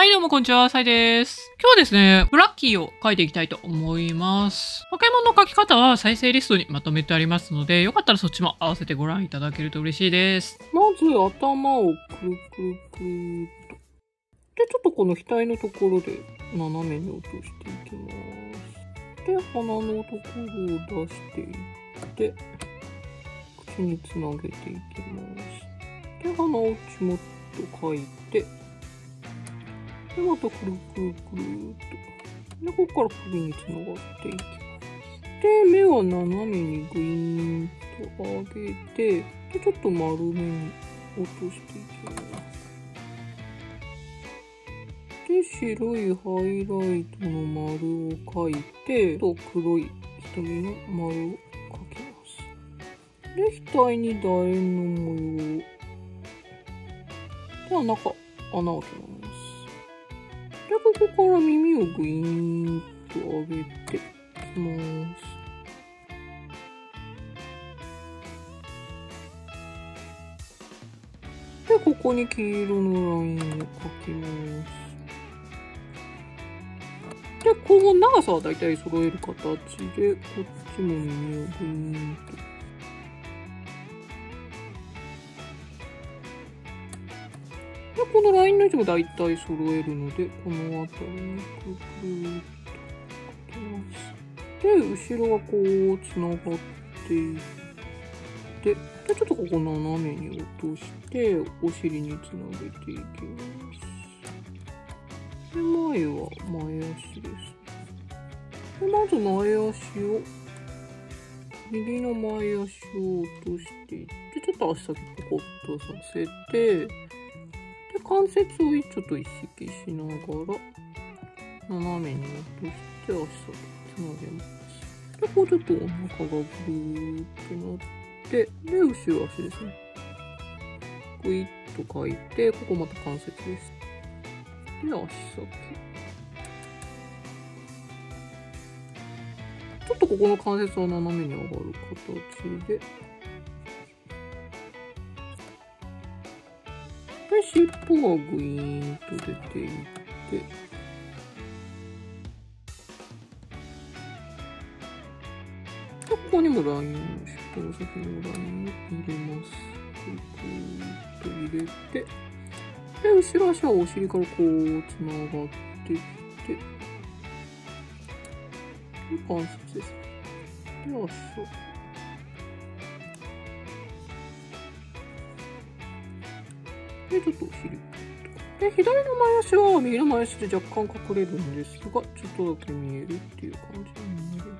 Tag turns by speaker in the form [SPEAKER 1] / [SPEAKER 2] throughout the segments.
[SPEAKER 1] はい、どうもこんにちは、サイです。今日はですね、ブラッキーを書いていきたいと思います。ポケモンの書き方は再生リストにまとめてありますので、よかったらそっちも合わせてご覧いただけると嬉しいです。
[SPEAKER 2] まず頭をくるくるくるっと。で、ちょっとこの額のところで斜めに落としていきます。で、鼻のところを出していって、口につなげていきます。で、鼻をちもっと描いて、で、またくるくるくるっと。で、ここから首につながっていきます。で、目は斜めにグイーンと上げて、で、ちょっと丸めに落としていきます。で、白いハイライトの丸を描いて、と黒い瞳の丸を描きます。で、額に楕円の模様。では、中、穴を開けます。で、ここから耳をグイーンと上げていきます。で、ここに黄色のラインを描きます。で、この長さはだいたい揃える形で、こっちも耳をグイーンと。で、このラインの位置もだいたい揃えるので、この辺りにくるっと描きます。で、後ろはこう、つながっていって、で、ちょっとここ斜めに落として、お尻につなげていきます。で、前は前足です。で、まず前足を、右の前足を落としていって、ちょっと足先ポコッとさせて、関節をちょっと意識しながら、斜めに落として足先つなげます。で、こうちょっとお腹がぐーっとなって、で、後ろ足ですね。グイッと書いて、ここまた関節です。で、足先。ちょっとここの関節は斜めに上がる形で。で、尻尾がグイーンと出ていって、でここにもラインを、尻尾の先のラインを入れます。くるくるっと入れて、で、後ろ足はお尻からこう、つながってきて、で、関節です。で、足先。で、ちょっとお尻。で、左の前足は右の前足で若干隠れるんですが、ちょっとだけ見えるっていう感じになりま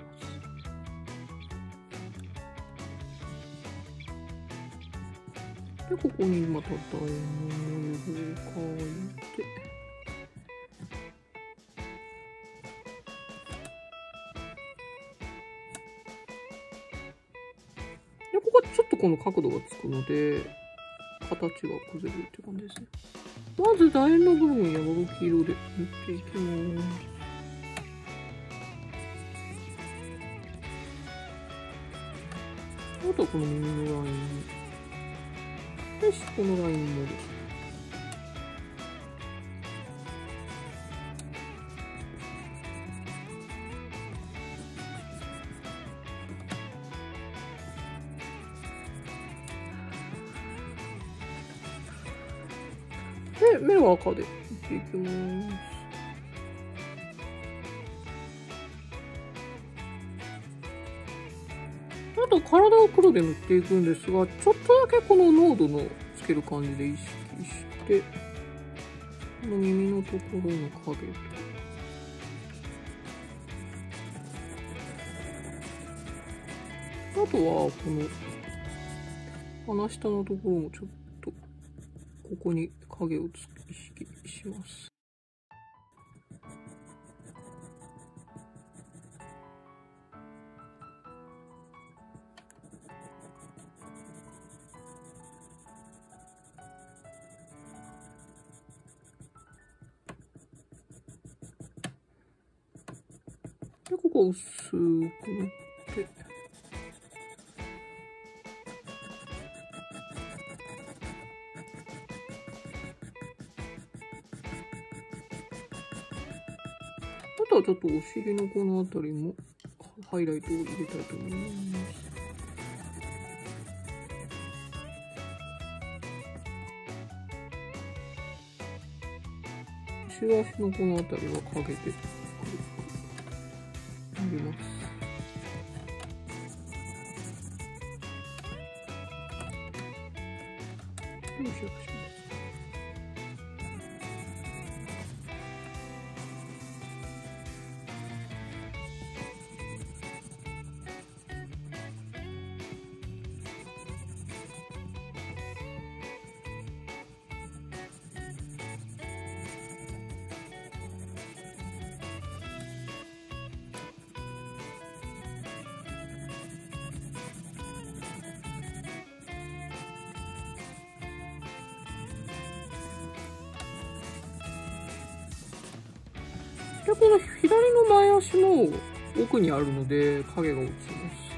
[SPEAKER 2] す。で、ここにまた楕円の模様を描いて、で、ここはちょっとこの角度がつくので、形が崩れるって感じですね。まず楕円の部分を山吹色で塗っていきます。あとはこの耳のライン。よし、このラインもです。で、目は赤で塗っていきます。あと体を黒で塗っていくんですが、ちょっとだけこの濃度のつける感じで意識して、この耳のところの影と、あとはこの鼻下のところもちょっとここに影を意識します。で、ここ薄く塗って、とはちょっとお尻のこの辺りもハイライトを入れたいと思います。後ろ足のこの辺りはかけて塗ります。よしよで、この左の前足も奥にあるので影が落ちます。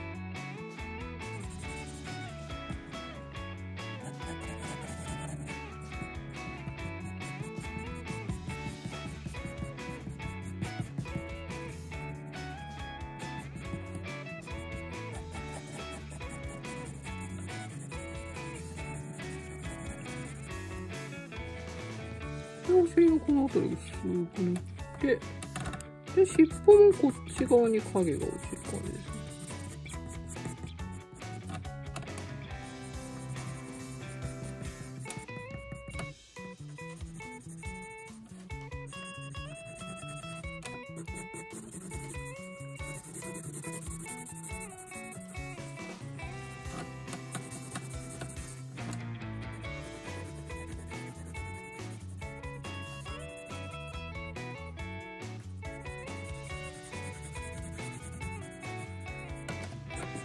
[SPEAKER 2] お尻のこの辺り薄く塗って、で、尻尾もこっち側に影が落ちる感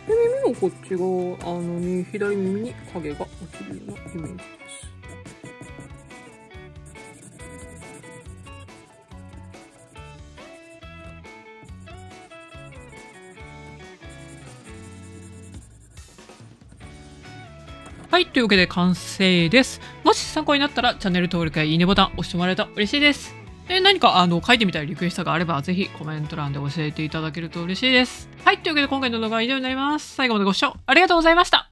[SPEAKER 2] で。耳のこっち側、あの、み左耳に影が落ちるようなイメージです。
[SPEAKER 1] はい、というわけで完成です。もし参考になったらチャンネル登録やいいねボタン押してもらえると嬉しいです。で、何かあの書いてみたいリクエストがあれば、ぜひコメント欄で教えていただけると嬉しいです。はい、というわけで今回の動画は以上になります。最後までご視聴ありがとうございました。